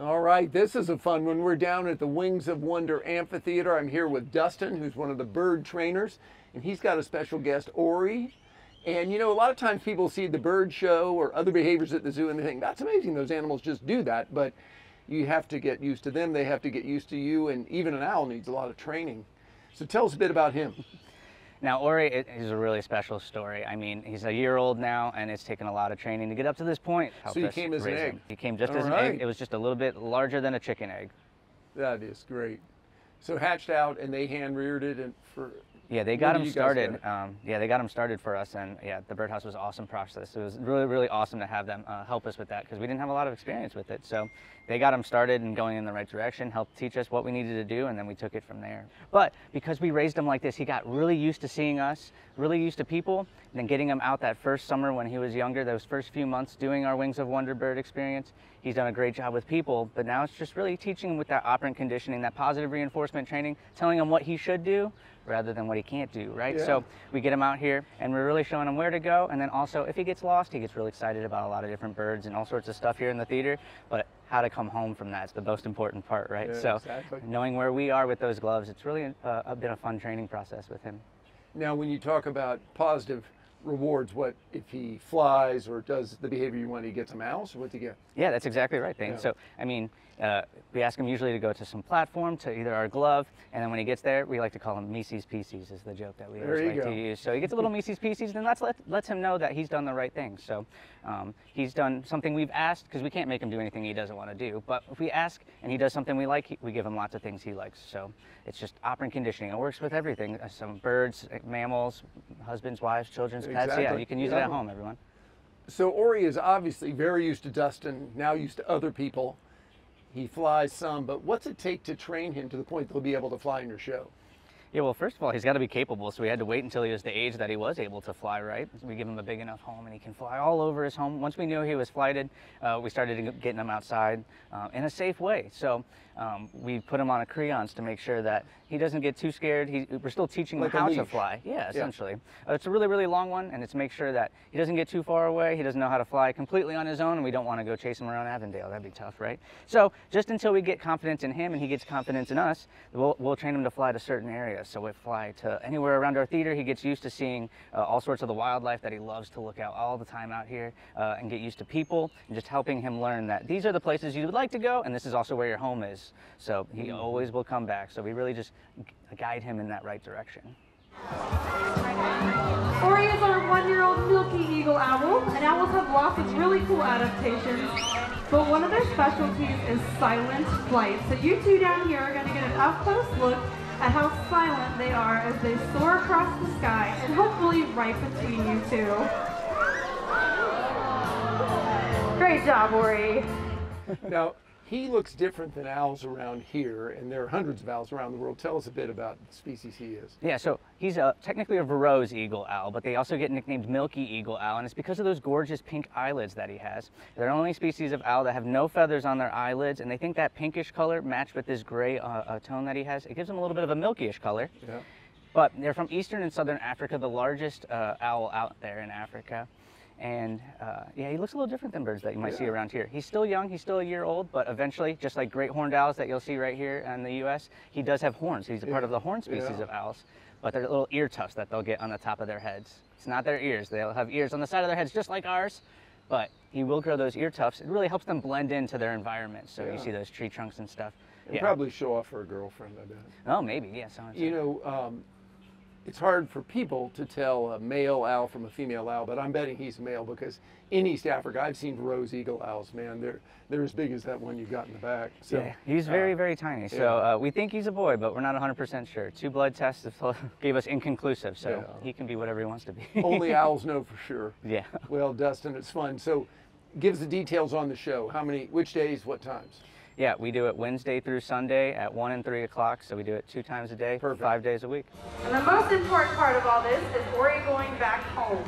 All right, this is a fun one. We're down at the Wings of Wonder Amphitheater. I'm here with Dustin, who's one of the bird trainers, and he's got a special guest, Ori. And you know, a lot of times people see the bird show or other behaviors at the zoo and they think, that's amazing, those animals just do that. But you have to get used to them, they have to get used to you, and even an owl needs a lot of training. So tell us a bit about him. Now, Ori is a really special story. I mean, he's a year old now, and it's taken a lot of training to get up to this point. So he came as an egg? Him. He came just All as right. an egg. It was just a little bit larger than a chicken egg. That is great. So hatched out, and they hand reared it, and for Yeah, they got him started. Um, yeah, they got him started for us, and yeah, the birdhouse was an awesome process. It was really, really awesome to have them uh, help us with that because we didn't have a lot of experience with it. So they got him started and going in the right direction, helped teach us what we needed to do, and then we took it from there. But because we raised him like this, he got really used to seeing us, really used to people, and then getting him out that first summer when he was younger, those first few months doing our Wings of Wonder bird experience. He's done a great job with people, but now it's just really teaching him with that operant conditioning, that positive reinforcement training, telling him what he should do rather than what he can't do, right? Yeah. So we get him out here and we're really showing him where to go. And then also, if he gets lost, he gets really excited about a lot of different birds and all sorts of stuff here in the theater. But how to come home from that is the most important part, right? Yeah, so exactly. knowing where we are with those gloves, it's really uh, been a fun training process with him. Now, when you talk about positive rewards, what if he flies or does the behavior you want, he gets a mouse, or what do you get? Yeah, that's exactly right, Thane. Yeah. So, I mean, uh, we ask him usually to go to some platform, to either our glove, and then when he gets there, we like to call him Mises Pieces is the joke that we There always like go. to use. So he gets a little Mises Pieces, then that's let, lets him know that he's done the right thing. So um, he's done something we've asked, because we can't make him do anything he doesn't want to do. But if we ask and he does something we like, we give him lots of things he likes. So it's just operant conditioning. It works with everything. Uh, Some birds, uh, mammals, husbands, wives, children's pets. Yeah, Exactly. you can use it at home, everyone. So Ori is obviously very used to Dustin, now used to other people. He flies some, but what's it take to train him to the point that he'll be able to fly in your show? Yeah, well, first of all, he's got to be capable, so we had to wait until he was the age that he was able to fly right. We give him a big enough home, and he can fly all over his home. Once we knew he was flighted, uh, we started getting him outside uh, in a safe way. So um, we put him on a creance to make sure that he doesn't get too scared. He, we're still teaching Like him how to fly. Yeah, essentially. Uh, it's a really, really long one, and it's make sure that he doesn't get too far away. He doesn't know how to fly completely on his own, and we don't want to go chase him around Avondale. That'd be tough, right? So just until we get confidence in him and he gets confidence in us, we'll, we'll train him to fly to certain areas. So we fly to anywhere around our theater. He gets used to seeing uh, all sorts of the wildlife that he loves to look at all the time out here uh, and get used to people and just helping him learn that these are the places you would like to go and this is also where your home is. So he always will come back. So we really just guide him in that right direction. Ori is our one-year-old milky eagle owl, and owls have lots of really cool adaptations. But one of their specialties is silent flight. So you two down here are going to get an up-close look at how silent they are as they soar across the sky and hopefully right between you two. Great job, Ori. Now, he looks different than owls around here, and there are hundreds of owls around the world. Tell us a bit about the species he is. Yeah, so he's a, technically a Verreaux's eagle owl, but they also get nicknamed Milky Eagle Owl, and it's because of those gorgeous pink eyelids that he has. They're the only species of owl that have no feathers on their eyelids, and they think that pinkish color matched with this gray uh, uh, tone that he has. It gives him a little bit of a milkyish color. Yeah. But they're from eastern and southern Africa, the largest uh, owl out there in Africa. And uh, yeah, he looks a little different than birds that you might see around here. He's still young, he's still a year old, but eventually, just like great horned owls that you'll see right here in the US, he does have horns. He's a part of the horn species Yeah. of owls, but they're little ear tufts that they'll get on the top of their heads. It's not their ears, they'll have ears on the side of their heads just like ours, but he will grow those ear tufts. It really helps them blend into their environment. So Yeah. you see those tree trunks and stuff. And probably show off for a girlfriend, I bet. Oh, maybe, yeah. So You know, um, it's hard for people to tell a male owl from a female owl, but I'm betting he's a male because in East Africa, I've seen rose eagle owls. Man, they're they're as big as that one you got in the back. So yeah, he's very, uh, very tiny. So yeah. uh, we think he's a boy, but we're not 100% sure. Two blood tests gave us inconclusive, so Yeah. he can be whatever he wants to be. only owls know for sure. yeah. Well, Dustin, it's fun. So, give us the details on the show. How many, which days, what times? Yeah, we do it Wednesday through Sunday at 1 and 3 o'clock, so we do it two times a day, Perfect. five days a week. And the most important part of all this is Ori going back home.